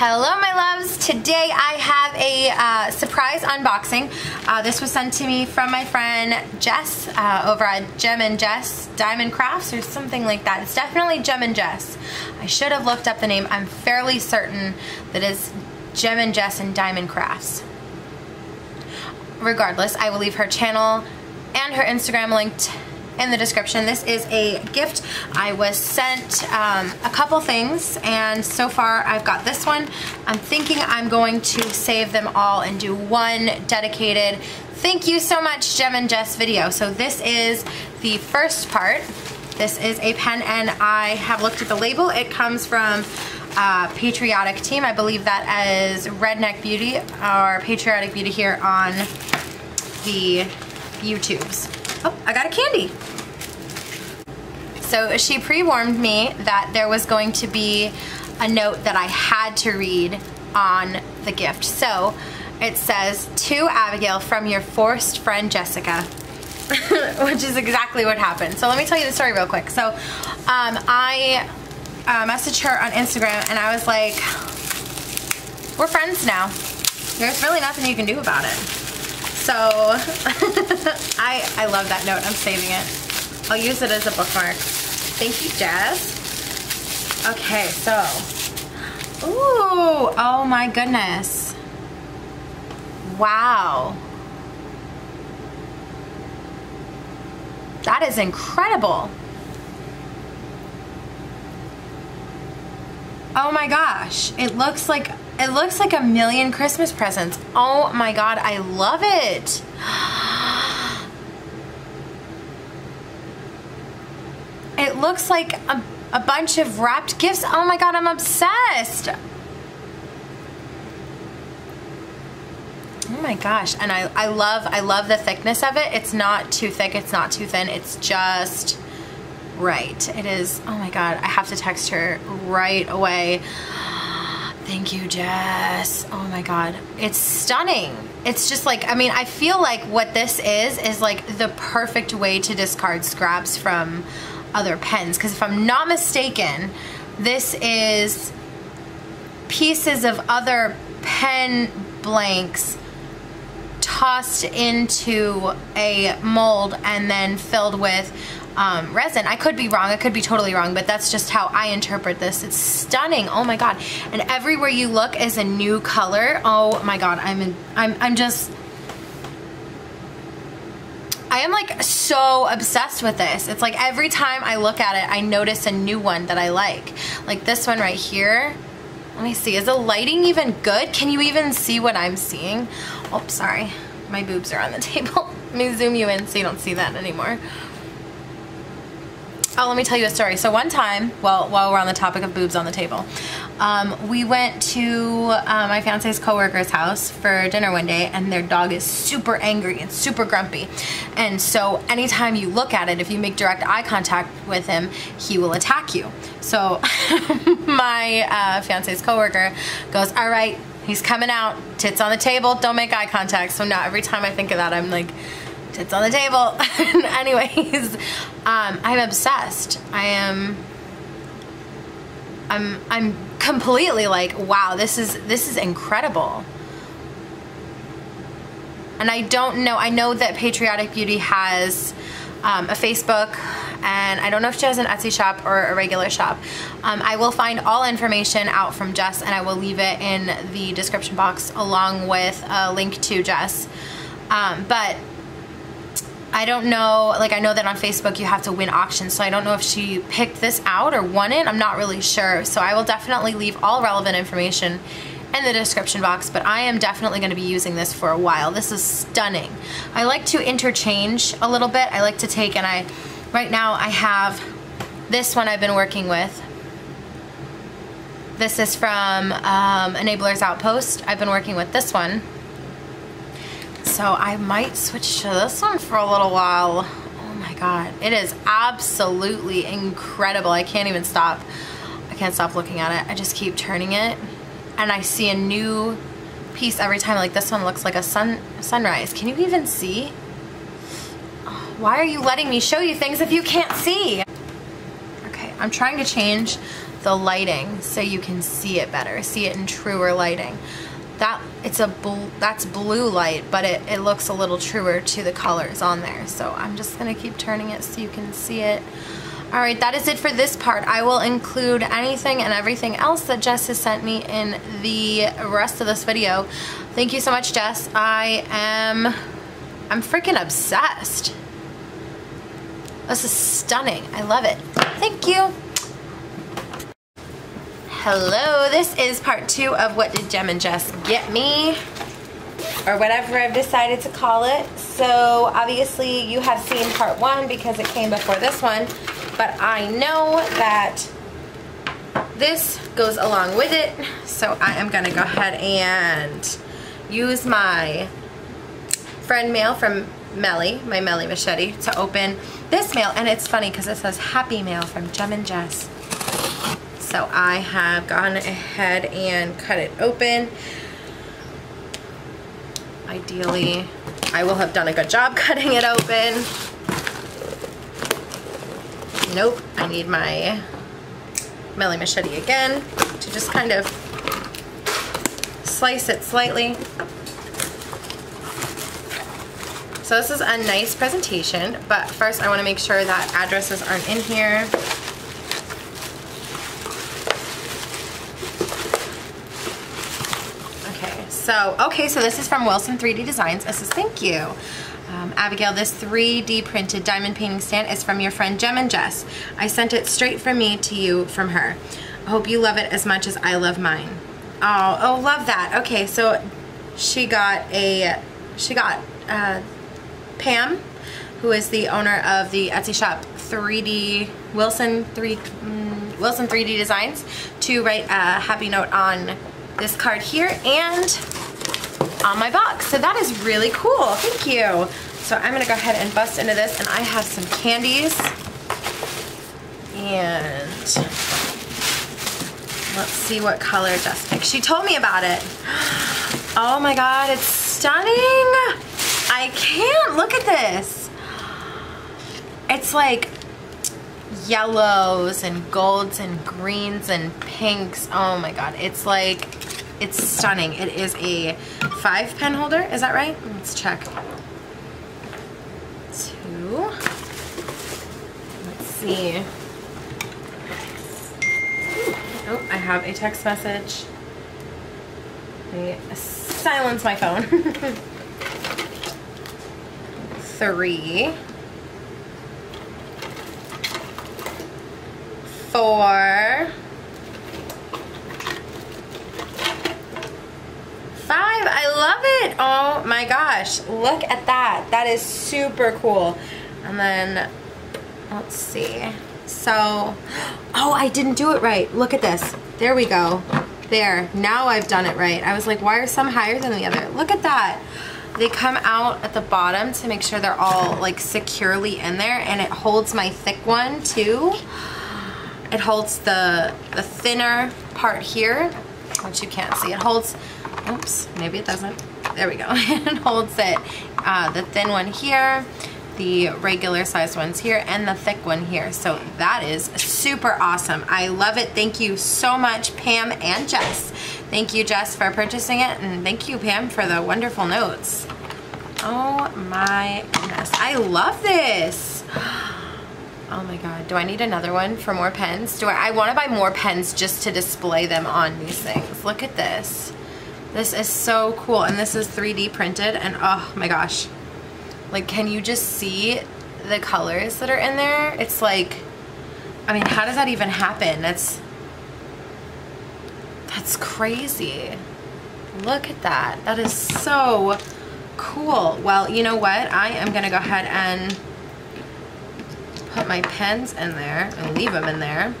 Hello my loves, today I have a uh, surprise unboxing. Uh, this was sent to me from my friend Jess uh, over at Gem and Jess Diamond Crafts or something like that. It's definitely Gem and Jess. I should have looked up the name. I'm fairly certain that it's Gem and Jess and Diamond Crafts. Regardless, I will leave her channel and her Instagram linked in the description. This is a gift. I was sent um, a couple things and so far I've got this one. I'm thinking I'm going to save them all and do one dedicated thank you so much Gem and Jess video. So this is the first part. This is a pen and I have looked at the label. It comes from uh, Patriotic Team. I believe that as Redneck Beauty or Patriotic Beauty here on the YouTubes. Oh, I got a candy. So she pre-warned me that there was going to be a note that I had to read on the gift. So it says, to Abigail from your forced friend Jessica. which is exactly what happened. So let me tell you the story real quick. So um, I uh, messaged her on Instagram and I was like, we're friends now. There's really nothing you can do about it. So I, I love that note. I'm saving it. I'll use it as a bookmark. Thank you, Jess. Okay, so. Ooh, oh my goodness. Wow. That is incredible. Oh my gosh. It looks like it looks like a million Christmas presents. Oh my god, I love it. looks like a, a bunch of wrapped gifts. Oh my god, I'm obsessed. Oh my gosh, and I, I love I love the thickness of it. It's not too thick, it's not too thin, it's just right. It is, oh my god, I have to text her right away. Thank you, Jess. Oh my god. It's stunning. It's just like, I mean, I feel like what this is, is like the perfect way to discard scraps from other pens. Because if I'm not mistaken, this is pieces of other pen blanks tossed into a mold and then filled with um, resin. I could be wrong, I could be totally wrong, but that's just how I interpret this. It's stunning, oh my God. And everywhere you look is a new color. Oh my God, I'm, in, I'm, I'm just, I am like so obsessed with this. It's like every time I look at it, I notice a new one that I like. Like this one right here. Let me see, is the lighting even good? Can you even see what I'm seeing? Oh, sorry, my boobs are on the table. Let me zoom you in so you don't see that anymore. Oh, let me tell you a story. So one time, well, while we're on the topic of boobs on the table, um, we went to uh, my fiance's coworker's house for dinner one day and their dog is super angry and super grumpy. And so anytime you look at it, if you make direct eye contact with him, he will attack you. So my uh, fiance's coworker goes, all right, he's coming out, tits on the table, don't make eye contact. So now every time I think of that, I'm like, it's on the table. Anyways, um, I'm obsessed. I am, I'm, I'm completely like, wow, this is, this is incredible. And I don't know, I know that Patriotic Beauty has um, a Facebook and I don't know if she has an Etsy shop or a regular shop. Um, I will find all information out from Jess and I will leave it in the description box along with a link to Jess. Um, but I don't know, like I know that on Facebook you have to win auctions, so I don't know if she picked this out or won it. I'm not really sure. So I will definitely leave all relevant information in the description box, but I am definitely going to be using this for a while. This is stunning. I like to interchange a little bit. I like to take and I, right now I have this one I've been working with. This is from um, Enablers Outpost. I've been working with this one so I might switch to this one for a little while. Oh my god, it is absolutely incredible. I can't even stop. I can't stop looking at it. I just keep turning it and I see a new piece every time. Like this one looks like a sun sunrise. Can you even see? Why are you letting me show you things if you can't see? Okay, I'm trying to change the lighting so you can see it better, see it in truer lighting. That it's a bl that's blue light, but it, it looks a little truer to the colors on there. So I'm just gonna keep turning it so you can see it. All right, that is it for this part. I will include anything and everything else that Jess has sent me in the rest of this video. Thank you so much, Jess. I am, I'm freaking obsessed. This is stunning. I love it. Thank you. Hello, this is part two of What Did Jem and Jess Get Me? Or whatever I've decided to call it. So obviously you have seen part one because it came before this one. But I know that this goes along with it. So I am gonna go ahead and use my friend mail from Melly, my Melly machete, to open this mail. And it's funny because it says happy mail from Jem and Jess. So I have gone ahead and cut it open. Ideally, I will have done a good job cutting it open. Nope, I need my Melly machete again to just kind of slice it slightly. So this is a nice presentation, but first I want to make sure that addresses aren't in here. Okay, so, okay, so this is from Wilson 3D Designs. It says, thank you. Um, Abigail, this 3D printed diamond painting stand is from your friend Jem and Jess. I sent it straight from me to you from her. I hope you love it as much as I love mine. Oh, oh, love that. Okay, so she got a, she got, uh, Pam, who is the owner of the Etsy shop 3D Wilson 3 mm, Wilson 3D Designs, to write a happy note on this card here and on my box. So that is really cool. Thank you. So I'm gonna go ahead and bust into this, and I have some candies. And let's see what color Jess picked. She told me about it. Oh my god, it's stunning. I can't. Look at this. It's like yellows and golds and greens and pinks. Oh my god. It's like, it's stunning. It is a five pen holder. Is that right? Let's check. Two. Let's see. Oh, I have a text message. Me silence my phone. three, four, five. I love it. Oh my gosh. Look at that. That is super cool. And then, let's see. So, oh, I didn't do it right. Look at this. There we go. There. Now I've done it right. I was like, why are some higher than the other? Look at that. They come out at the bottom to make sure they're all like securely in there and it holds my thick one too. It holds the, the thinner part here, which you can't see. It holds, oops, maybe it doesn't. There we go. it holds it, uh, the thin one here, the regular size ones here, and the thick one here. So that is super awesome. I love it. Thank you so much, Pam and Jess. Thank you, Jess, for purchasing it, and thank you, Pam, for the wonderful notes. Oh my goodness. I love this. Oh my god. Do I need another one for more pens? Do I, I want to buy more pens just to display them on these things. Look at this. This is so cool. And this is 3D printed. And oh my gosh. Like, can you just see the colors that are in there? It's like, I mean, how does that even happen? That's, that's crazy. Look at that. That is so cool. Well, you know what? I am going to go ahead and put my pens in there and leave them in there.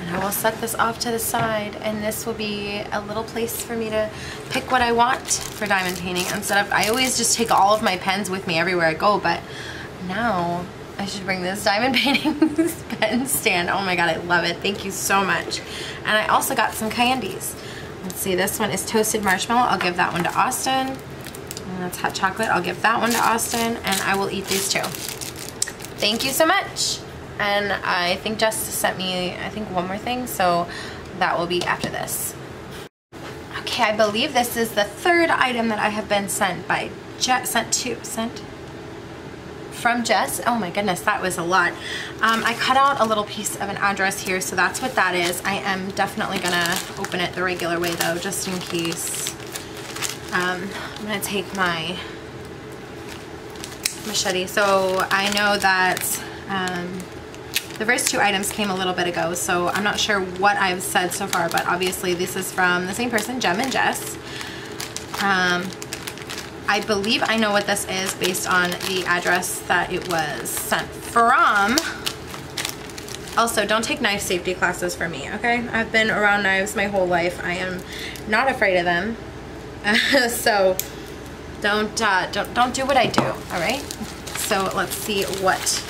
And I will set this off to the side and this will be a little place for me to pick what I want for diamond painting instead of, I always just take all of my pens with me everywhere I go, but now I should bring this diamond painting pen stand. Oh my god, I love it. Thank you so much. And I also got some candies. Let's see, this one is toasted marshmallow. I'll give that one to Austin. And that's hot chocolate. I'll give that one to Austin, and I will eat these two. Thank you so much. And I think Jess sent me, I think one more thing, so that will be after this. Okay, I believe this is the third item that I have been sent by Jess, sent to, sent from Jess. Oh my goodness, that was a lot. Um, I cut out a little piece of an address here, so that's what that is. I am definitely gonna open it the regular way though, just in case. Um, I'm gonna take my machete. So I know that um, the first two items came a little bit ago, so I'm not sure what I've said so far, but obviously this is from the same person, Jem and Jess. Um, I believe I know what this is based on the address that it was sent from. Also, don't take knife safety classes for me, okay? I've been around knives my whole life. I am not afraid of them. so don't, uh, don't, don't do what I do, all right? So let's see what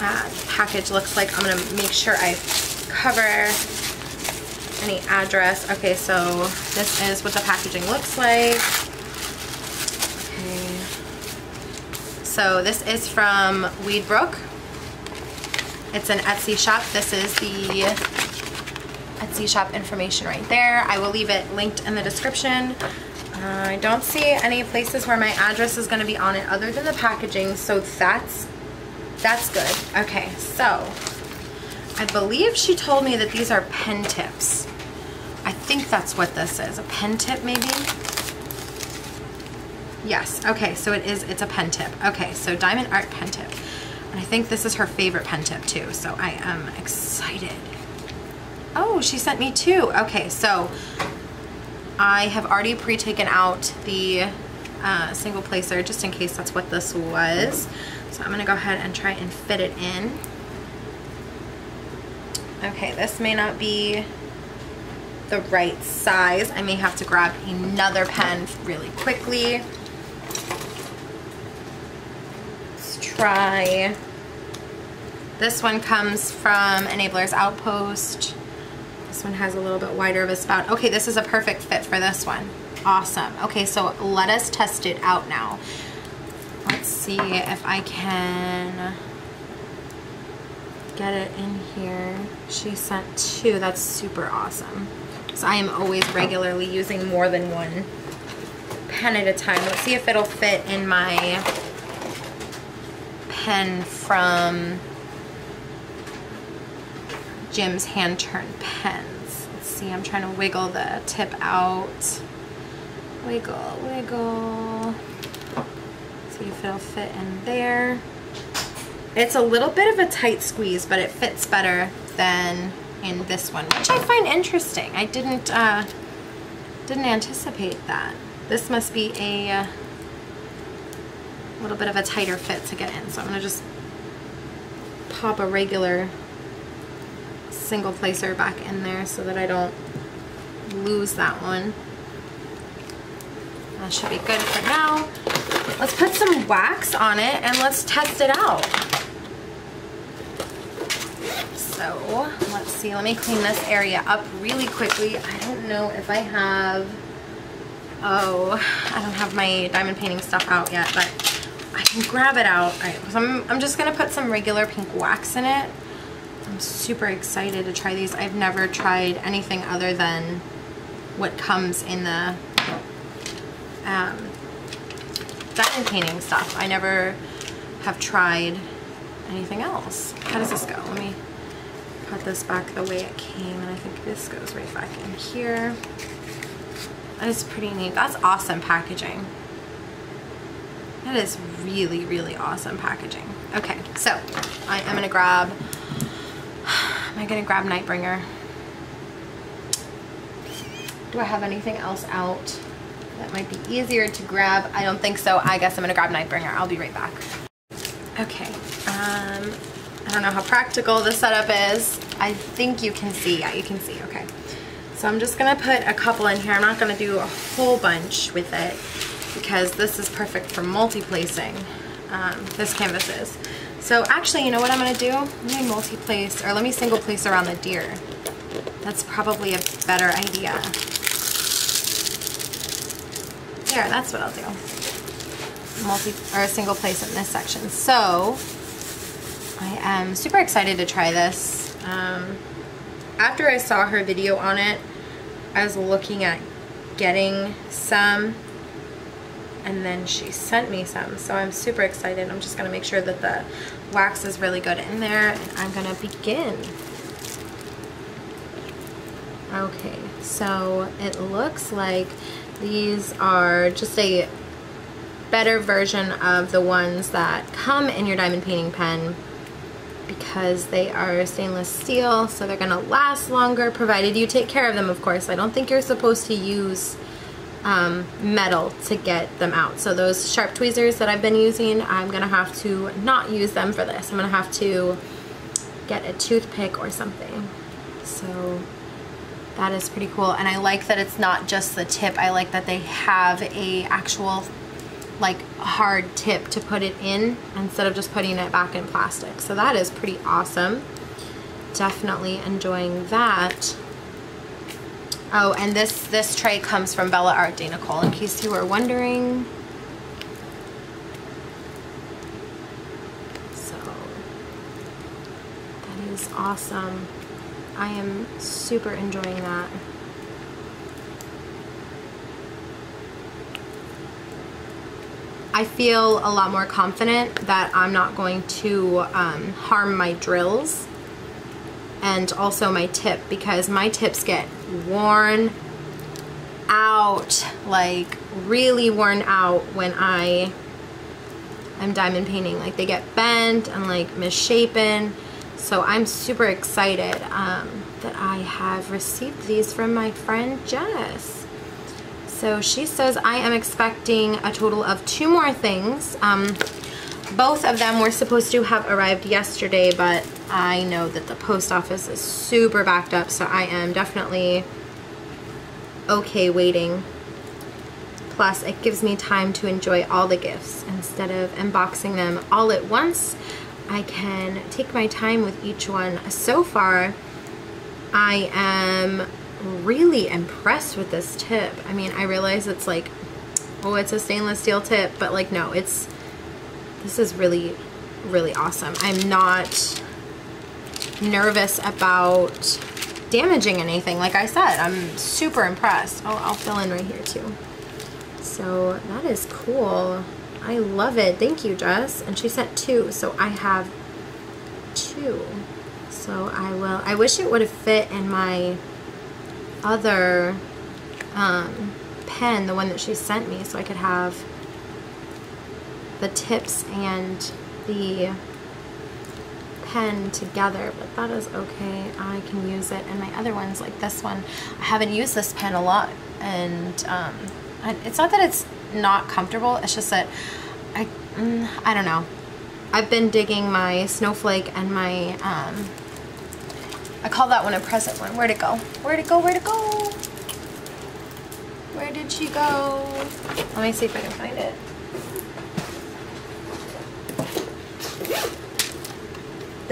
uh, package looks like. I'm gonna make sure I cover any address. Okay, so this is what the packaging looks like. Okay. So this is from Weedbrook. It's an Etsy shop. This is the Etsy shop information right there. I will leave it linked in the description. I don't see any places where my address is going to be on it other than the packaging, so that's that's good. Okay, so I believe she told me that these are pen tips. I think that's what this is. A pen tip maybe? Yes, okay, so it is, it's a pen tip. Okay, so Diamond Art pen tip. And I think this is her favorite pen tip too, so I am excited. Oh, she sent me two. Okay, so I have already pre-taken out the uh, single placer just in case that's what this was. So I'm gonna go ahead and try and fit it in. Okay, this may not be the right size. I may have to grab another pen really quickly. Let's try. This one comes from Enabler's Outpost. This one has a little bit wider of a spout. Okay, this is a perfect fit for this one. Awesome. Okay, so let us test it out now. Let's see if I can get it in here. She sent two. That's super awesome. So I am always regularly using more than one pen at a time. Let's see if it'll fit in my pen from Jim's hand turned pens. Let's see, I'm trying to wiggle the tip out. Wiggle, wiggle. See if it'll fit in there. It's a little bit of a tight squeeze, but it fits better than in this one, which I find interesting. I didn't, uh, didn't anticipate that. This must be a uh, little bit of a tighter fit to get in. So I'm gonna just pop a regular single placer back in there so that I don't lose that one. That should be good for now. Let's put some wax on it and let's test it out. So let's see, let me clean this area up really quickly. I don't know if I have, oh, I don't have my diamond painting stuff out yet, but I can grab it out. All right, so I'm, I'm just gonna put some regular pink wax in it. I'm super excited to try these. I've never tried anything other than what comes in the um, diamond painting stuff. I never have tried anything else. How does this go? Let me put this back the way it came and I think this goes right back in here. That is pretty neat. That's awesome packaging. That is really, really awesome packaging. Okay, so I am gonna grab, am I gonna grab Nightbringer? Do I have anything else out? That might be easier to grab. I don't think so. I guess I'm gonna grab Nightbringer. I'll be right back. Okay, um, I don't know how practical the setup is. I think you can see, yeah, you can see, okay. So I'm just gonna put a couple in here. I'm not gonna do a whole bunch with it because this is perfect for multi-placing. Um, this canvas is. So actually, you know what I'm gonna do? Let me multi-place, or let me single place around the deer. That's probably a better idea. There, that's what I'll do. Multi or a single place in this section. So I am super excited to try this. Um, after I saw her video on it, I was looking at getting some and then she sent me some so I'm super excited. I'm just gonna make sure that the wax is really good in there and I'm gonna begin. Okay so it looks like these are just a better version of the ones that come in your diamond painting pen because they are stainless steel so they're gonna last longer provided you take care of them of course. I don't think you're supposed to use um, metal to get them out so those sharp tweezers that I've been using I'm gonna have to not use them for this I'm gonna have to get a toothpick or something so that is pretty cool and I like that it's not just the tip I like that they have a actual like hard tip to put it in instead of just putting it back in plastic. So that is pretty awesome. Definitely enjoying that. Oh, and this, this tray comes from Bella Art de Nicole, in case you were wondering. So, that is awesome. I am super enjoying that. I feel a lot more confident that I'm not going to um, harm my drills and also my tip because my tips get worn out like really worn out when I am diamond painting. Like they get bent and like misshapen. So I'm super excited um, that I have received these from my friend Jess. So she says, I am expecting a total of two more things. Um, both of them were supposed to have arrived yesterday, but I know that the post office is super backed up, so I am definitely okay waiting. Plus, it gives me time to enjoy all the gifts. Instead of unboxing them all at once, I can take my time with each one. So far, I am really impressed with this tip. I mean, I realize it's like, oh, it's a stainless steel tip, but like, no, it's, this is really, really awesome. I'm not nervous about damaging anything. Like I said, I'm super impressed. Oh, I'll fill in right here too. So that is cool. I love it. Thank you, Jess. And she sent two, so I have two. So I will, I wish it would have fit in my other um, pen, the one that she sent me, so I could have the tips and the pen together, but that is okay. I can use it. And my other ones, like this one, I haven't used this pen a lot. And um, I, it's not that it's not comfortable, it's just that I, mm, I don't know. I've been digging my snowflake and my um, I call that one a present one. Where'd it go? Where'd it go? Where'd it go? Where did she go? Let me see if I can find it.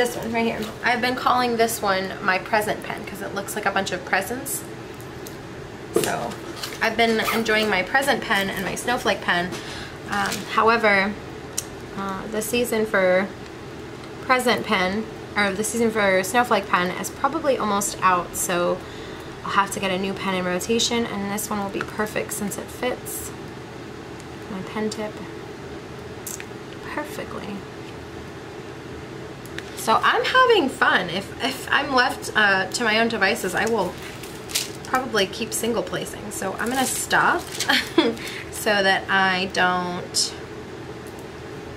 This one right here. I've been calling this one my present pen because it looks like a bunch of presents. So I've been enjoying my present pen and my snowflake pen. Um, however, uh, the season for present pen or the season for Snowflake pen is probably almost out, so I'll have to get a new pen in rotation, and this one will be perfect since it fits my pen tip perfectly. So I'm having fun. If, if I'm left uh, to my own devices, I will probably keep single placing. So I'm gonna stop so that I don't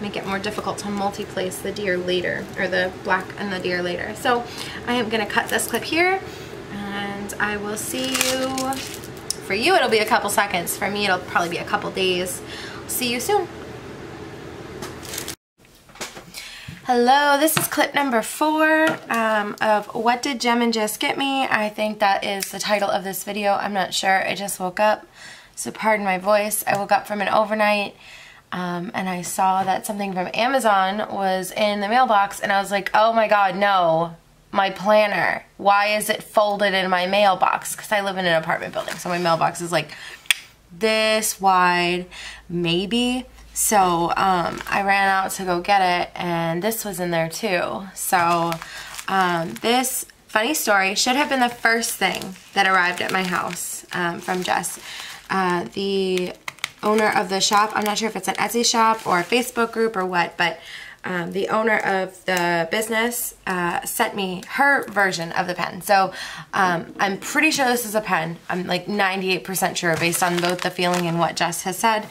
make it more difficult to multi-place the deer later, or the black and the deer later. So I am gonna cut this clip here, and I will see you, for you it'll be a couple seconds, for me it'll probably be a couple days. See you soon. Hello, this is clip number four um, of What Did Jem and Jess Get Me? I think that is the title of this video. I'm not sure. I just woke up, so pardon my voice. I woke up from an overnight um, and I saw that something from Amazon was in the mailbox and I was like, oh my god, no, my planner. Why is it folded in my mailbox? Because I live in an apartment building, so my mailbox is like this wide, maybe So um, I ran out to go get it and this was in there too. So um, this funny story should have been the first thing that arrived at my house um, from Jess. Uh, the owner of the shop, I'm not sure if it's an Etsy shop or a Facebook group or what, but um, the owner of the business uh, sent me her version of the pen. So um, I'm pretty sure this is a pen. I'm like 98% sure based on both the feeling and what Jess has said.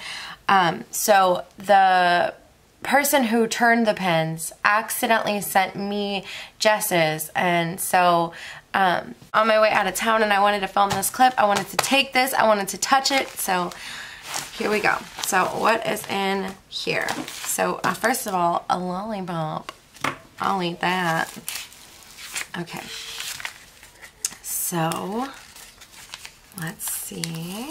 Um, so the person who turned the pens accidentally sent me Jess's and so um, on my way out of town and I wanted to film this clip. I wanted to take this. I wanted to touch it. So here we go. So what is in here? So uh, first of all, a lollipop. I'll eat that. Okay. So let's see.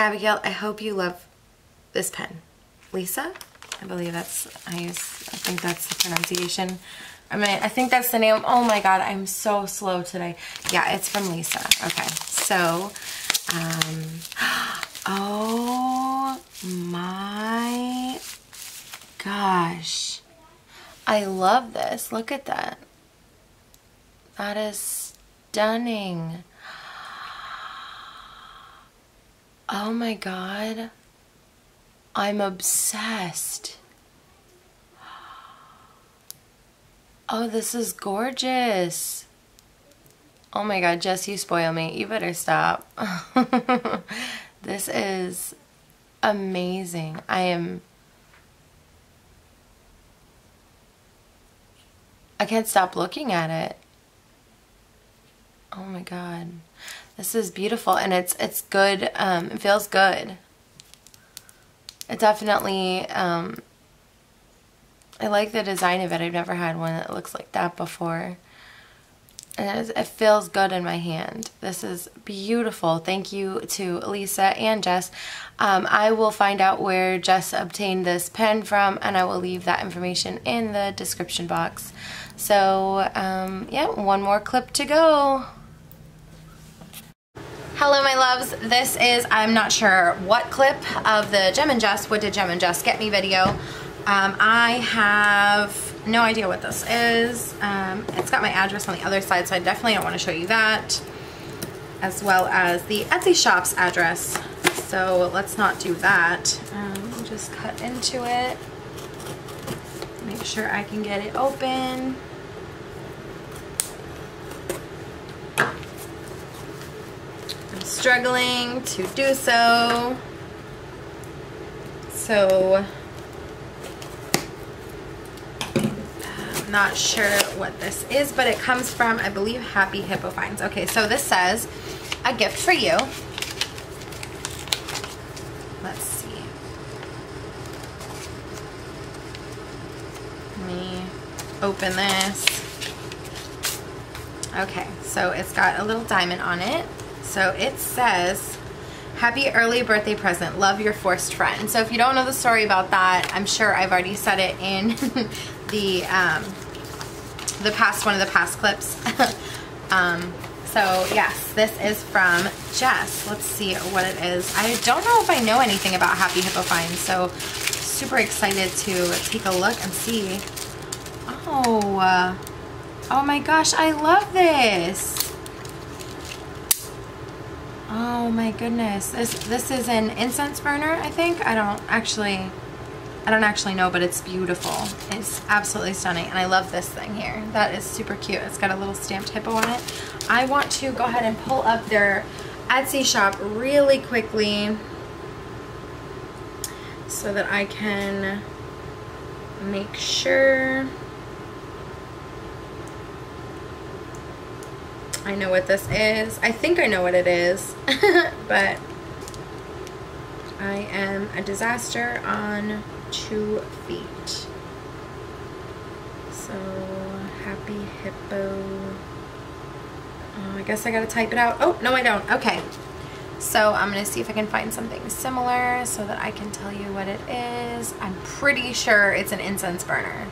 Abigail, I hope you love this pen. Lisa? I believe that's, I use, I think that's the pronunciation. I mean, I think that's the name. Oh my God, I'm so slow today. Yeah, it's from Lisa. Okay, so, um, oh my gosh. I love this. Look at that. That is stunning. Oh my God. I'm obsessed. Oh, this is gorgeous. Oh my god, Jess, you spoil me. You better stop. this is amazing. I am... I can't stop looking at it. Oh my god. This is beautiful and it's it's good. Um, it feels good. It definitely um, I like the design of it. I've never had one that looks like that before. And it feels good in my hand. This is beautiful. Thank you to Lisa and Jess. Um, I will find out where Jess obtained this pen from and I will leave that information in the description box. So um, yeah, one more clip to go. Hello my loves, this is, I'm not sure what clip of the Gem and Jess, what did Gem and Jess get me video. Um, I have no idea what this is. Um, it's got my address on the other side, so I definitely don't want to show you that. As well as the Etsy shop's address. So let's not do that. Um, just cut into it. Make sure I can get it open. Struggling to do so. So not sure what this is, but it comes from, I believe, Happy Hippo Finds. Okay, so this says, a gift for you. Let's see. Let me open this. Okay, so it's got a little diamond on it. So it says, Happy early birthday present. Love your forced friend. So if you don't know the story about that, I'm sure I've already said it in the um, the past one of the past clips. um, so yes, this is from Jess. Let's see what it is. I don't know if I know anything about Happy Hippo Finds, so super excited to take a look and see. Oh, uh, oh my gosh, I love this. Oh my goodness. This this is an incense burner, I think. I don't actually I don't actually know, but it's beautiful. It's absolutely stunning, and I love this thing here. That is super cute. It's got a little stamped hippo on it. I want to go ahead and pull up their Etsy shop really quickly so that I can make sure I know what this is. I think I know what it is, but I am a disaster on two feet. So, happy hippo. Oh, I guess I gotta type it out. Oh, no I don't. Okay. So I'm gonna see if I can find something similar so that I can tell you what it is. I'm pretty sure it's an incense burner.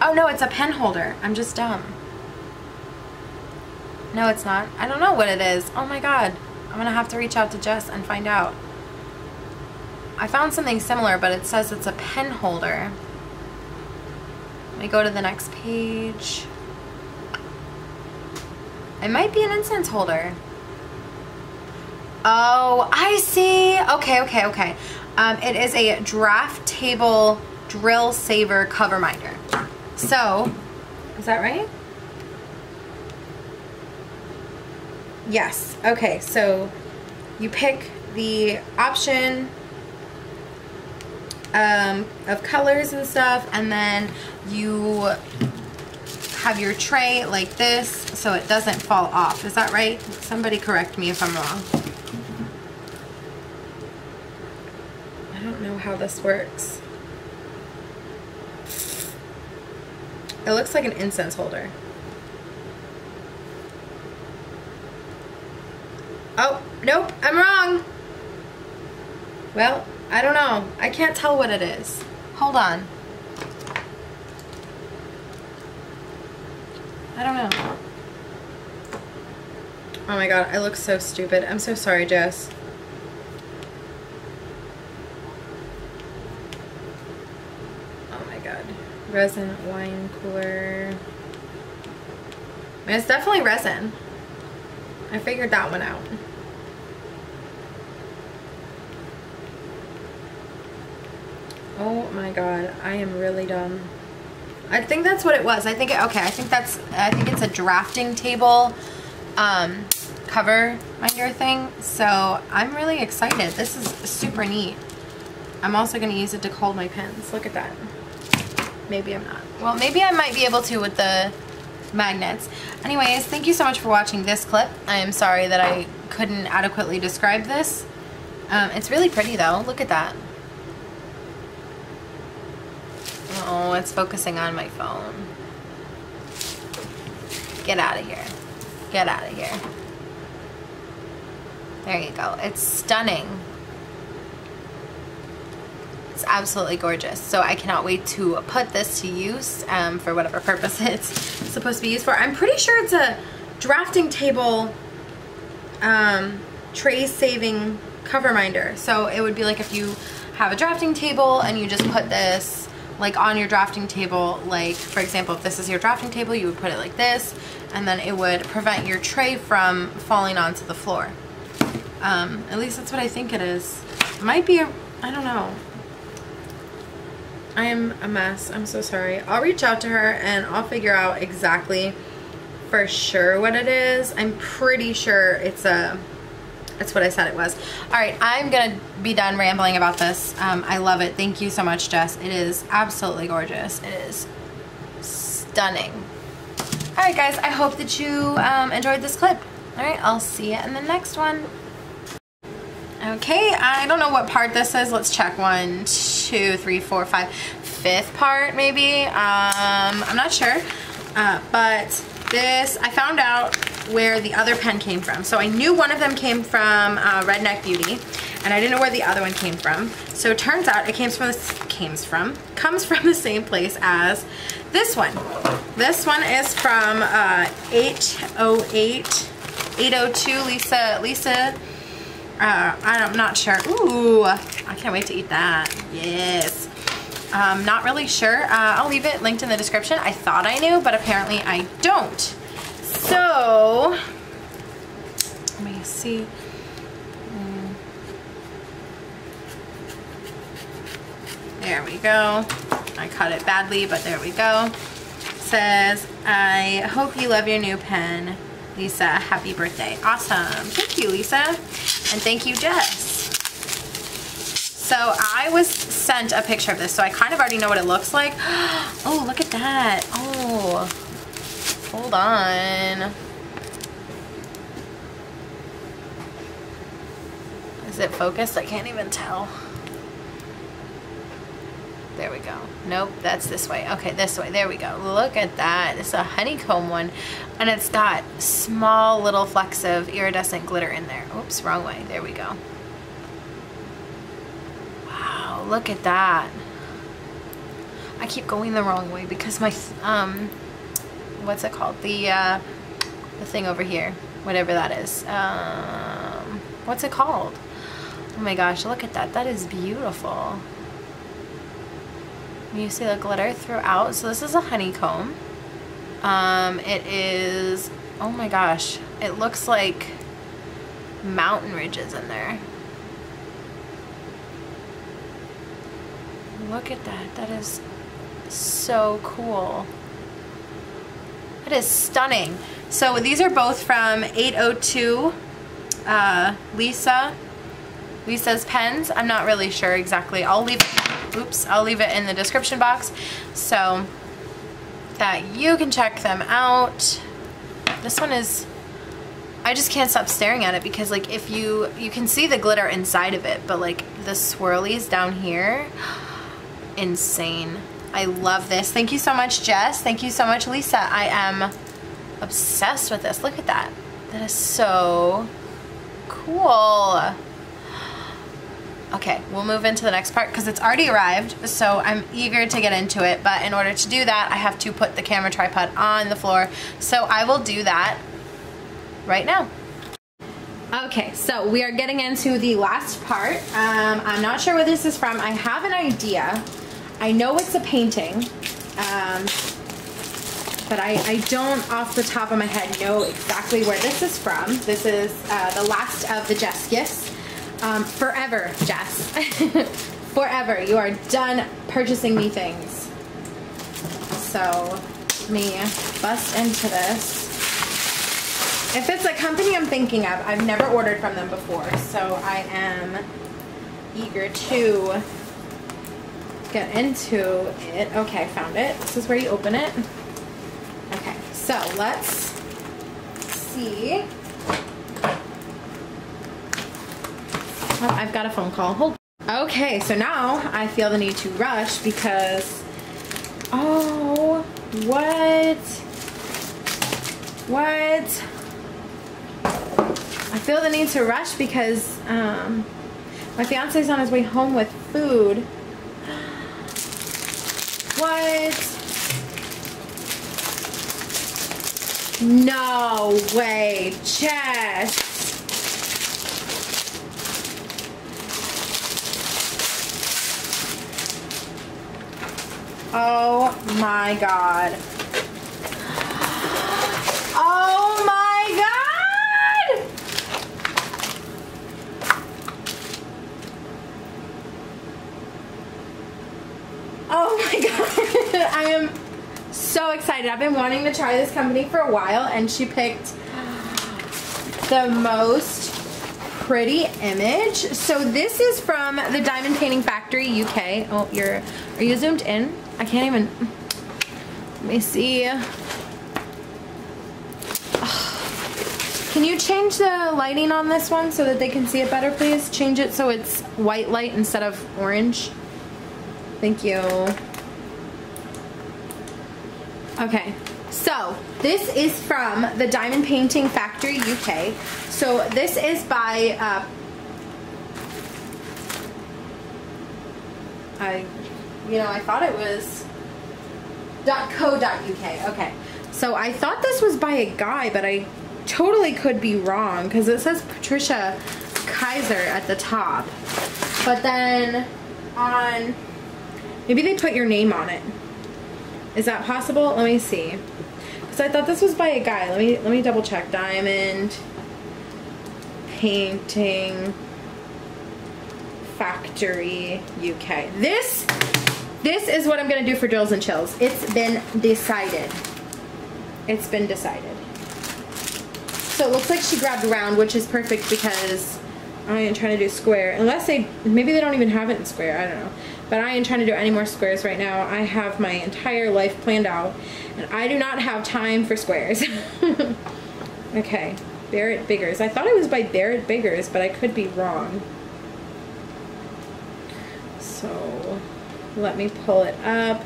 Oh no, it's a pen holder. I'm just dumb. No, it's not. I don't know what it is. Oh my god. I'm gonna have to reach out to Jess and find out. I found something similar, but it says it's a pen holder. Let me go to the next page. It might be an incense holder. Oh, I see. Okay, okay, okay. Um, it is a draft table drill saver cover minder. So, is that right? Yes. Okay, so you pick the option um, of colors and stuff, and then you have your tray like this so it doesn't fall off. Is that right? Somebody correct me if I'm wrong. I don't know how this works. It looks like an incense holder. Oh, nope, I'm wrong. Well, I don't know. I can't tell what it is. Hold on. I don't know. Oh my god, I look so stupid. I'm so sorry, Jess. Oh my god. Resin wine cooler. I mean, it's definitely resin. I figured that one out. Oh my god, I am really dumb. I think that's what it was. I think, it, okay, I think that's, I think it's a drafting table um, cover minder thing. So I'm really excited. This is super neat. I'm also going to use it to hold my pens. Look at that. Maybe I'm not. Well, maybe I might be able to with the magnets. Anyways, thank you so much for watching this clip. I am sorry that I couldn't adequately describe this. Um, it's really pretty though. Look at that. Oh, it's focusing on my phone. Get out of here. Get out of here. There you go. It's stunning. It's absolutely gorgeous. So I cannot wait to put this to use um, for whatever purpose it's supposed to be used for. I'm pretty sure it's a drafting table um, tray saving cover minder. So it would be like if you have a drafting table and you just put this like on your drafting table, like for example, if this is your drafting table, you would put it like this, and then it would prevent your tray from falling onto the floor. Um, at least that's what I think it is. Might be a, I don't know. I am a mess. I'm so sorry. I'll reach out to her and I'll figure out exactly for sure what it is. I'm pretty sure it's a that's what I said it was. All right, I'm gonna be done rambling about this. Um, I love it. Thank you so much, Jess. It is absolutely gorgeous. It is stunning. All right, guys, I hope that you um, enjoyed this clip. All right, I'll see you in the next one. Okay, I don't know what part this is. Let's check. One, two, three, four, five. Fifth part, maybe. Um, I'm not sure. Uh, but this, I found out where the other pen came from. So I knew one of them came from uh, Redneck Beauty, and I didn't know where the other one came from. So it turns out it came from, this came from, comes from the same place as this one. This one is from uh, 808, 802 Lisa, Lisa, uh, I'm not sure. Ooh, I can't wait to eat that. Yes. Um, not really sure. Uh, I'll leave it linked in the description. I thought I knew, but apparently I don't. So, let me see. Hmm. There we go. I cut it badly, but there we go. It says, I hope you love your new pen. Lisa, happy birthday. Awesome. Thank you, Lisa. And thank you, Jess. So I was sent a picture of this, so I kind of already know what it looks like. Oh, look at that. Oh, Hold on. Is it focused? I can't even tell. There we go. Nope, that's this way. Okay, this way. There we go. Look at that. It's a honeycomb one. And it's got small little flecks of iridescent glitter in there. Oops, wrong way. There we go. Wow, look at that. I keep going the wrong way because my um, what's it called? The uh, the thing over here, whatever that is. Um, what's it called? Oh my gosh, look at that. That is beautiful. You see the glitter throughout. So this is a honeycomb. Um, it is, oh my gosh, it looks like mountain ridges in there. Look at that. That is so cool. That is stunning. So these are both from 802 uh, Lisa. Lisa's pens. I'm not really sure exactly. I'll leave oops, I'll leave it in the description box so that you can check them out. This one is I just can't stop staring at it because like if you you can see the glitter inside of it but like the swirlies down here insane. I love this. Thank you so much Jess. Thank you so much Lisa. I am obsessed with this. Look at that. That is so cool okay we'll move into the next part because it's already arrived so I'm eager to get into it but in order to do that I have to put the camera tripod on the floor so I will do that right now. Okay, so we are getting into the last part. Um, I'm not sure where this is from. I have an idea. I know it's a painting, um, but I, I don't off the top of my head know exactly where this is from. This is uh, the last of the Jess gifts. Um, forever, Jess. forever. You are done purchasing me things. So, me bust into this. If it's a company I'm thinking of, I've never ordered from them before, so I am eager to get into it. Okay, I found it. This is where you open it. Okay, so let's see. Oh, I've got a phone call. Hold. Okay, so now I feel the need to rush because, oh, what? What? I feel the need to rush because um, my is on his way home with food. What? No way, Jess. Oh my god. Oh my god! Oh my god. I am so excited. I've been wanting to try this company for a while and she picked the most pretty image. So this is from the Diamond Painting Factory UK. Oh, you're, are you zoomed in? I can't even, let me see. Can you change the lighting on this one so that they can see it better, please? Change it so it's white light instead of orange. Thank you. Okay, so this is from the Diamond Painting Factory UK. So this is by, uh, I, you know, I thought it was .co.uk. Okay, so I thought this was by a guy, but I totally could be wrong because it says Patricia Kaiser at the top. But then on Maybe they put your name on it. Is that possible? Let me see. Because I thought this was by a guy. Let me let me double check. Diamond Painting Factory UK. This this is what I'm gonna do for drills and chills. It's been decided. It's been decided. So it looks like she grabbed round, which is perfect because I am trying to do square. Unless they, maybe they don't even have it in square, I don't know. But I ain't trying to do any more squares right now. I have my entire life planned out, and I do not have time for squares. okay, Barrett Biggers. I thought it was by Barrett Biggers, but I could be wrong. So, let me pull it up.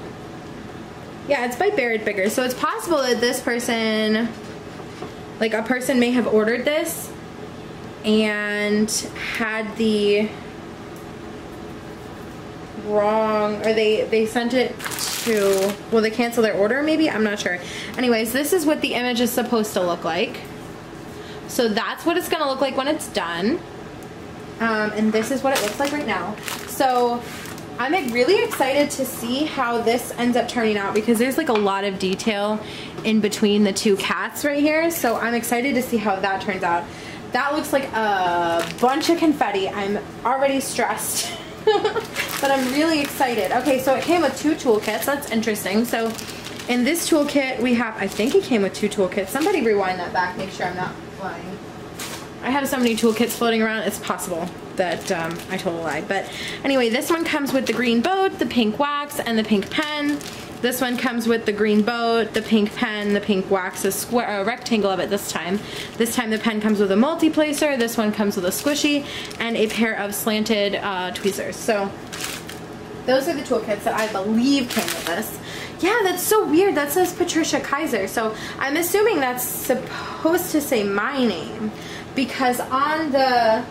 Yeah, it's by Barrett Biggers. So it's possible that this person, like a person may have ordered this and had the wrong, or they, they sent it to, well, they cancel their order maybe? I'm not sure. Anyways, this is what the image is supposed to look like. So that's what it's gonna look like when it's done. Um, and this is what it looks like right now. So I'm really excited to see how this ends up turning out because there's like a lot of detail in between the two cats right here. So I'm excited to see how that turns out. That looks like a bunch of confetti. I'm already stressed, but I'm really excited. Okay, so it came with two toolkits. That's interesting. So in this toolkit, we have, I think it came with two toolkits. Somebody rewind that back, make sure I'm not lying. I have so many toolkits floating around, it's possible that um, I told a lie. But anyway, this one comes with the green boat, the pink wax, and the pink pen. This one comes with the green boat, the pink pen, the pink wax, a square, a rectangle of it this time. This time the pen comes with a multi-placer, this one comes with a squishy, and a pair of slanted uh, tweezers. So those are the toolkits that I believe came with this. Yeah, that's so weird. That says Patricia Kaiser. So I'm assuming that's supposed to say my name because on the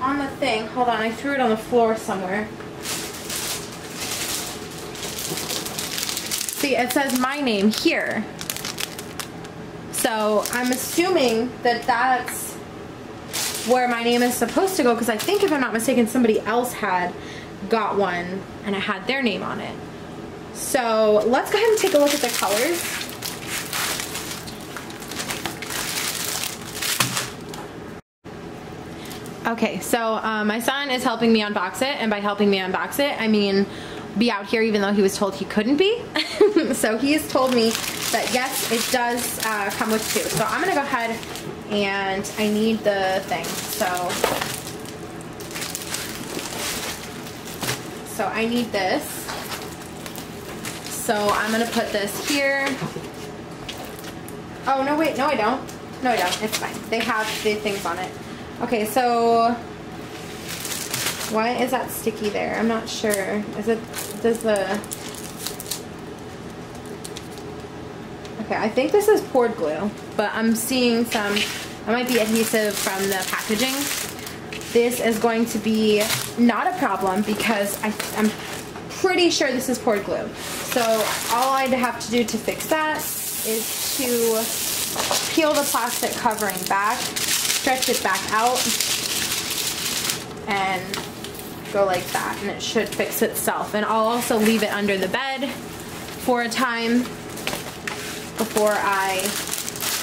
on the thing, hold on, I threw it on the floor somewhere. See, it says my name here. So I'm assuming that that's where my name is supposed to go because I think if I'm not mistaken somebody else had got one and it had their name on it. So let's go ahead and take a look at the colors. Okay, so uh, my son is helping me unbox it, and by helping me unbox it, I mean be out here even though he was told he couldn't be. so he has told me that yes, it does uh, come with two. So I'm gonna go ahead and I need the thing. So, so I need this. So I'm gonna put this here. Oh, no, wait, no I don't. No I don't, it's fine. They have the things on it. Okay, so why is that sticky there? I'm not sure. Is it, does the, okay, I think this is poured glue, but I'm seeing some, it might be adhesive from the packaging. This is going to be not a problem because I, I'm pretty sure this is poured glue. So all I'd have to do to fix that is to peel the plastic covering back stretch it back out and go like that and it should fix itself. And I'll also leave it under the bed for a time before I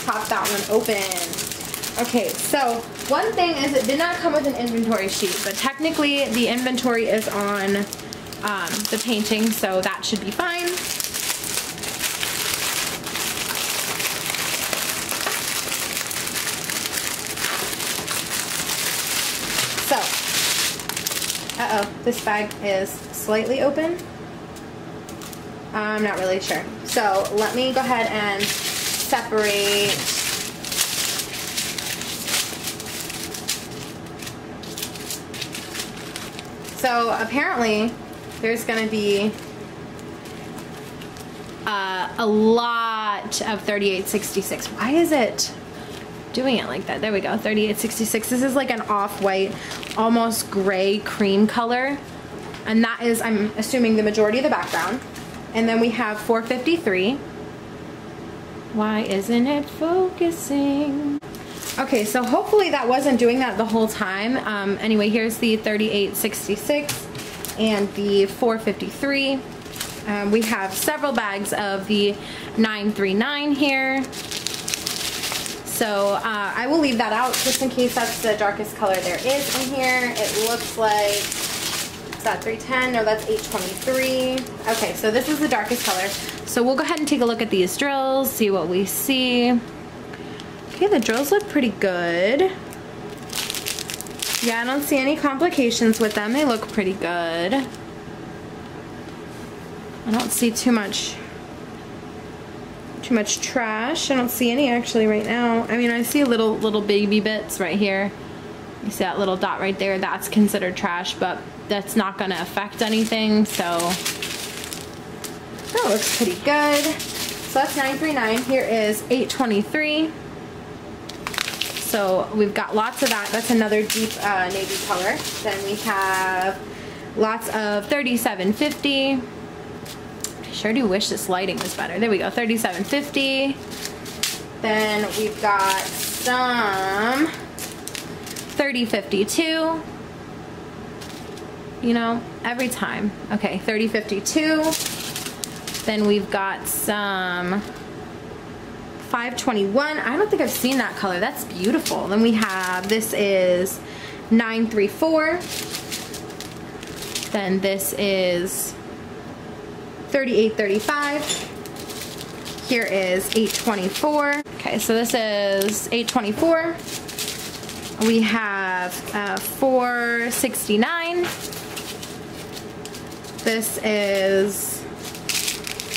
pop that one open. Okay, so one thing is it did not come with an inventory sheet, but technically the inventory is on um, the painting, so that should be fine. Uh-oh, this bag is slightly open. I'm not really sure. So let me go ahead and separate So apparently there's gonna be uh, a lot of 3866. Why is it doing it like that. There we go, 3866. This is like an off-white, almost gray cream color. And that is, I'm assuming, the majority of the background. And then we have 453. Why isn't it focusing? Okay, so hopefully that wasn't doing that the whole time. Um, anyway, here's the 3866 and the 453. Um, we have several bags of the 939 here. So uh, I will leave that out just in case that's the darkest color there is in here. It looks like, is that 310? No, that's 823. Okay, so this is the darkest color. So we'll go ahead and take a look at these drills, see what we see. Okay, the drills look pretty good. Yeah, I don't see any complications with them. They look pretty good. I don't see too much too much trash. I don't see any actually right now. I mean, I see little, little baby bits right here. You see that little dot right there? That's considered trash, but that's not gonna affect anything, so that looks pretty good. So that's 939. Here is 823. So we've got lots of that. That's another deep uh, navy color. Then we have Lots of 3750. Sure do wish this lighting was better. There we go, 3750. Then we've got some 3052. You know, every time. Okay, 3052. Then we've got some 521. I don't think I've seen that color. That's beautiful. Then we have, this is 934. Then this is 3835. Here is 824. Okay, so this is 824. We have uh, 469. This is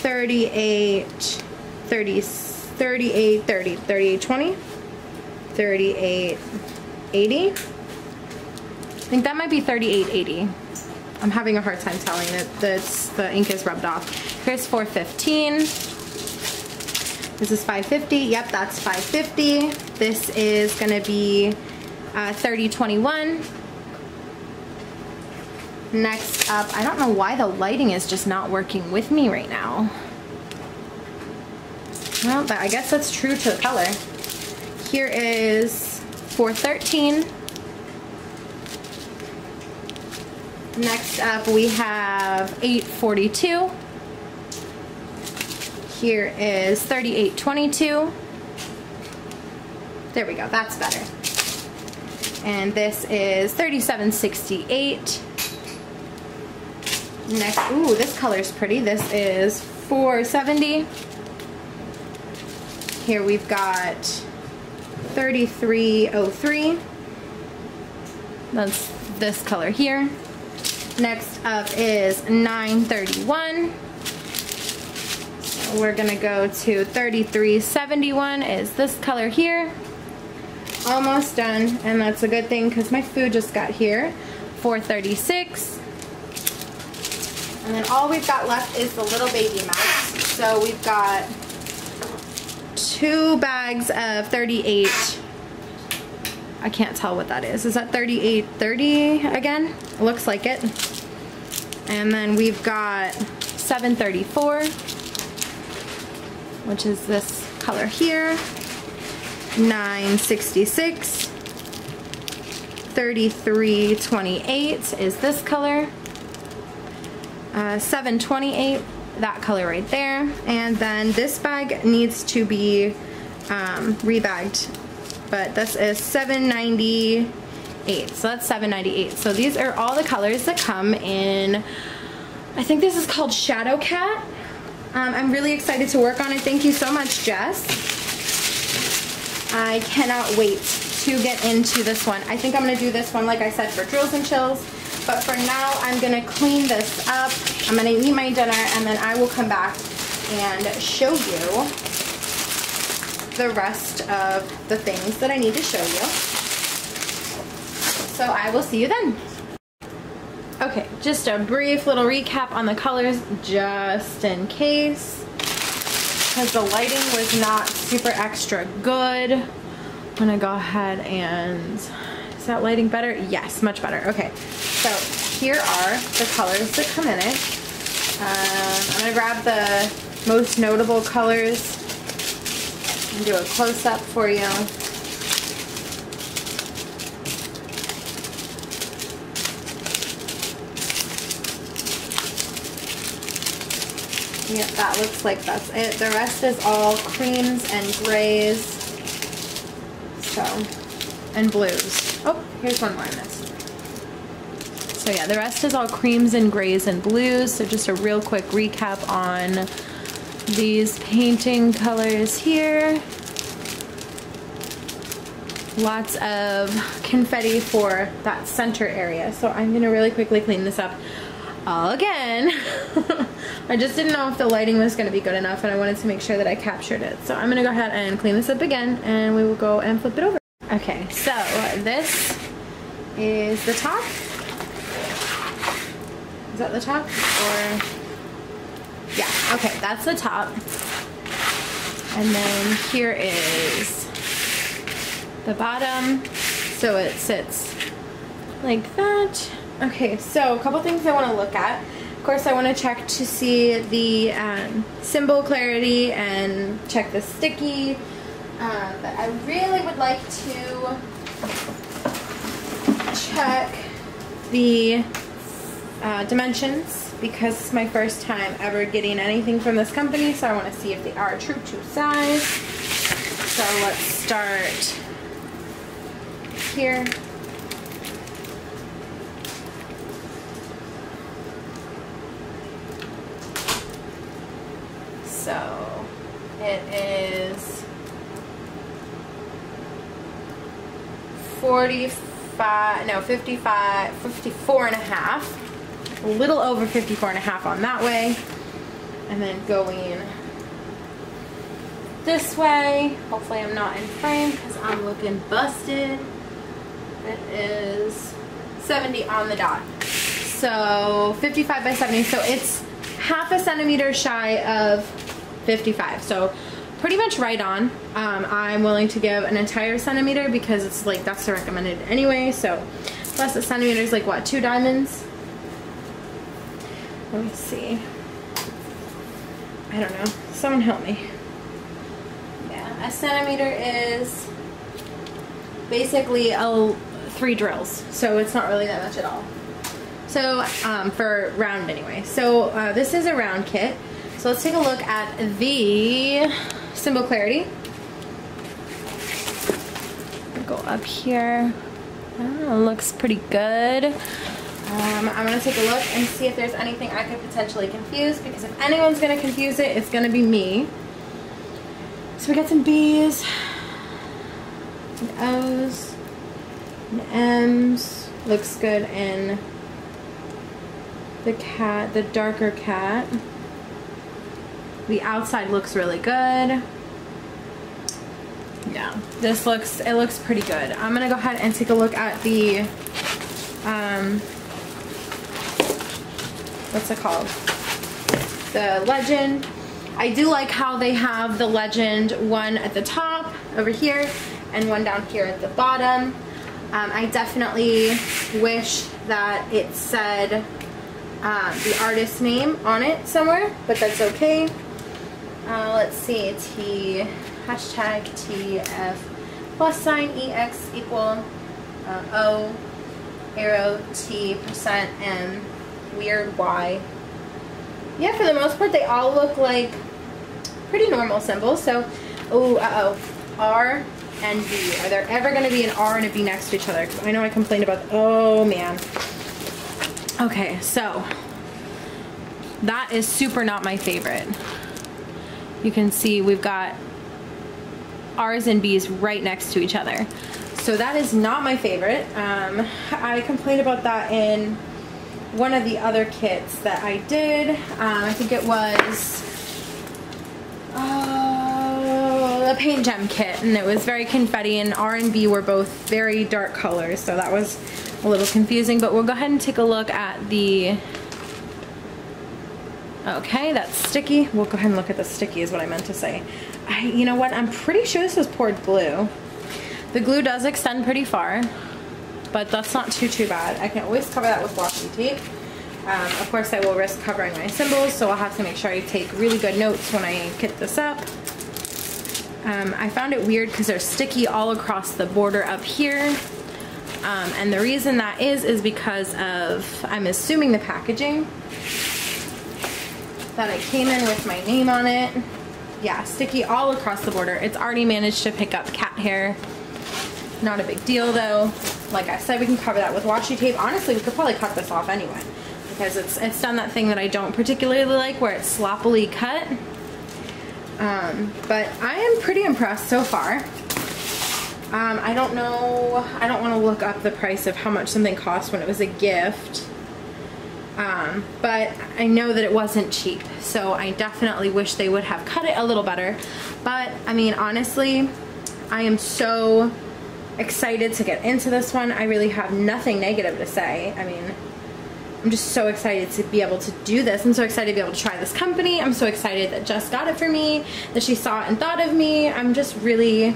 38, 30, 38, 30, 38, 20, 38, 80. I think that might be 38, 80. I'm having a hard time telling it. That's the ink is rubbed off. Here's 415. This is 550. Yep, that's 550. This is gonna be uh, 3021. Next up, I don't know why the lighting is just not working with me right now. Well, I guess that's true to the color. Here is 413. Next up we have 842. Here is 3822. There we go, that's better. And this is 3768. Next, ooh, this color is pretty. This is 470. Here we've got 3303. That's this color here. Next up is 931. So we're gonna go to 3371 is this color here. Almost done, and that's a good thing because my food just got here. 436. And then all we've got left is the little baby mask. So we've got two bags of 38. I can't tell what that is. Is that 3830 again? Looks like it. And then we've got 734, which is this color here. 966. 3328 is this color. Uh, 728, that color right there. And then this bag needs to be um, rebagged, but this is 798. So that's 798. So these are all the colors that come in, I think this is called Shadow Cat. Um, I'm really excited to work on it. Thank you so much, Jess. I cannot wait to get into this one. I think I'm gonna do this one, like I said, for drills and chills. But for now, I'm gonna clean this up. I'm gonna eat my dinner and then I will come back and show you the rest of the things that I need to show you. So I will see you then. Okay, just a brief little recap on the colors just in case. Because the lighting was not super extra good. I'm gonna go ahead and is that lighting better? Yes, much better. Okay, so here are the colors that come in it. Um, I'm gonna grab the most notable colors and do a close-up for you. Yep, that looks like that's it. The rest is all creams and grays. So, and blues. Oh, here's one more I missed. So yeah, the rest is all creams and grays and blues. So just a real quick recap on these painting colors here. Lots of confetti for that center area. So I'm gonna really quickly clean this up again. I just didn't know if the lighting was gonna be good enough and I wanted to make sure that I captured it. So I'm gonna go ahead and clean this up again and we will go and flip it over. Okay, so this is the top. Is that the top? Or, yeah, okay, that's the top. And then here is the bottom. So it sits like that. Okay, so a couple things I want to look at. Of course, I want to check to see the um, symbol clarity and check the sticky. Uh, but I really would like to check the uh, dimensions because it's my first time ever getting anything from this company so I want to see if they are true to size so let's start here so it is 45 no 55 54 and a half a little over 54 and a half on that way. And then going this way. Hopefully I'm not in frame because I'm looking busted. It is 70 on the dot. So 55 by 70. So it's half a centimeter shy of 55. So pretty much right on. Um, I'm willing to give an entire centimeter because it's like that's the recommended anyway. So plus a centimeter is like what, two diamonds? Let me see. I don't know. Someone help me. Yeah, a centimeter is basically a, three drills. So it's not really that much at all. So um, for round anyway. So uh, this is a round kit. So let's take a look at the symbol clarity. Go up here. Oh, looks pretty good. Um, I'm to take a look and see if there's anything I could potentially confuse because if anyone's to confuse it, it's to be me. So we got some B's, some O's, and M's. Looks good in the cat, the darker cat. The outside looks really good. Yeah, this looks, it looks pretty good. I'm going to go ahead and take a look at the um, what's it called? The legend. I do like how they have the legend one at the top over here and one down here at the bottom. Um, I definitely wish that it said uh, the artist's name on it somewhere, but that's okay. Uh, let's see, T, hashtag TF plus sign EX equal uh, O arrow T percent M weird Y. Yeah, for the most part, they all look like pretty normal symbols. So, oh, uh-oh. R and B. Are there ever going to be an R and a B next to each other? I know I complained about, oh man. Okay, so that is super not my favorite. You can see we've got R's and B's right next to each other. So that is not my favorite. Um, I complained about that in one of the other kits that I did. Um, I think it was uh, a paint gem kit and it was very confetti and R and B were both very dark colors so that was a little confusing but we'll go ahead and take a look at the okay that's sticky we'll go ahead and look at the sticky is what I meant to say I, you know what I'm pretty sure this was poured glue the glue does extend pretty far but that's not too, too bad. I can always cover that with washi tape. Um, of course, I will risk covering my symbols, so I'll have to make sure I take really good notes when I kit this up. Um, I found it weird because they're sticky all across the border up here. Um, and the reason that is, is because of, I'm assuming the packaging, that I came in with my name on it. Yeah, sticky all across the border. It's already managed to pick up cat hair. Not a big deal though. Like I said, we can cover that with washi tape. Honestly, we could probably cut this off anyway because it's, it's done that thing that I don't particularly like where it's sloppily cut. Um, but I am pretty impressed so far. Um, I don't know, I don't want to look up the price of how much something cost when it was a gift. Um, but I know that it wasn't cheap, so I definitely wish they would have cut it a little better. But, I mean, honestly, I am so excited to get into this one. I really have nothing negative to say. I mean, I'm just so excited to be able to do this. I'm so excited to be able to try this company. I'm so excited that Jess got it for me, that she saw it and thought of me. I'm just really,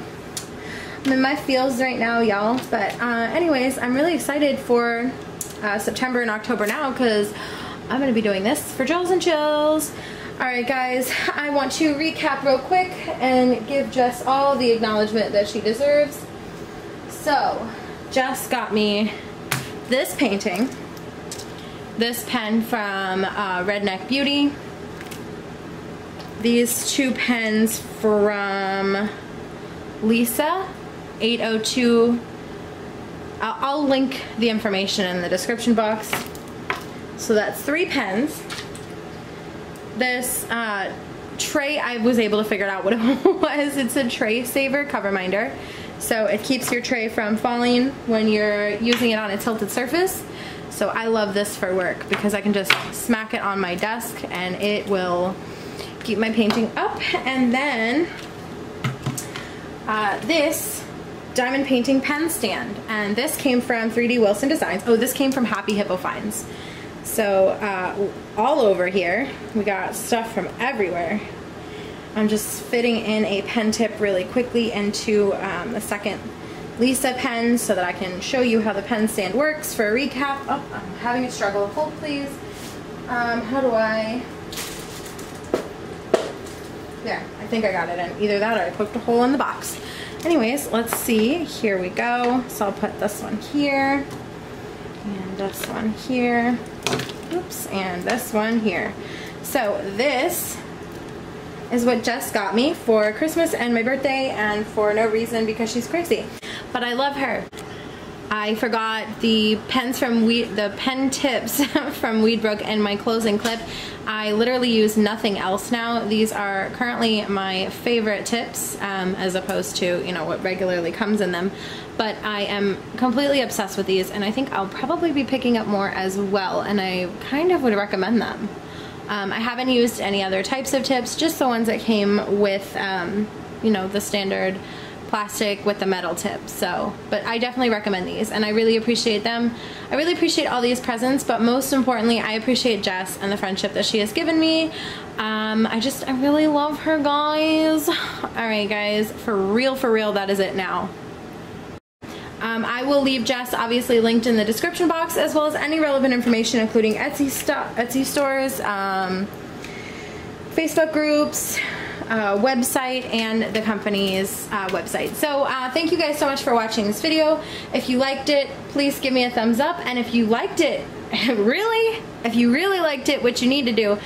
I'm in my feels right now, y'all. But uh, anyways, I'm really excited for uh, September and October now because I'm going to be doing this for Drills and Chills. Alright guys, I want to recap real quick and give Jess all the acknowledgement that she deserves. So, Jess got me this painting, this pen from uh, Redneck Beauty, these two pens from Lisa 802 I'll, link the information in the description box. So that's three pens. This uh, tray I was able to figure out what it was. It's a tray saver cover minder. So it keeps your tray from falling when you're using it on a tilted surface. So I love this for work because I can just smack it on my desk and it will keep my painting up. And then uh, this diamond painting pen stand. And this came from 3D Wilson Designs. Oh, this came from Happy Hippo Finds. So uh, all over here, we got stuff from everywhere. I'm just fitting in a pen tip really quickly into um, the second Lisa pen so that I can show you how the pen stand works for a recap. Oh, I'm having a struggle. Hold please. Um, how do I there, I think I got it in. Either that or I poked a hole in the box. Anyways, let's see. Here we go. So I'll put this one here. And this one here. Oops, and this one here. So this is what Jess got me for Christmas and my birthday and for no reason because she's crazy. But I love her. I forgot the pens from Weed, the pen tips from Weedbrook and my closing clip. I literally use nothing else now. These are currently my favorite tips um, as opposed to, you know, what regularly comes in them. But I am completely obsessed with these and I think I'll probably be picking up more as well and I kind of would recommend them. Um, I haven't used any other types of tips, just the ones that came with, um, you know, the standard plastic with the metal tip. So, but I definitely recommend these and I really appreciate them. I really appreciate all these presents, but most importantly, I appreciate Jess and the friendship that she has given me. Um, I just, I really love her, guys. All right, guys, for real, for real, that is it now. Um, I will leave Jess obviously linked in the description box as well as any relevant information including Etsy, stuff Etsy stores, um, Facebook groups, uh, website and the company's uh, website. So uh, thank you guys so much for watching this video. If you liked it, please give me a thumbs up. And if you liked it, really, if you really liked it, what you need to do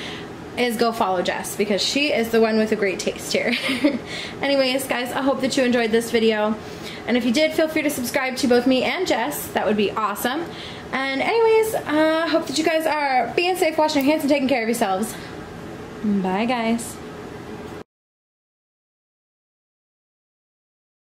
is go follow Jess because she is the one with a great taste here. Anyways, guys, I hope that you enjoyed this video. And if you did, feel free to subscribe to both me and Jess. That would be awesome. And anyways, I uh, hope that you guys are being safe, washing your hands, and taking care of yourselves. Bye, guys.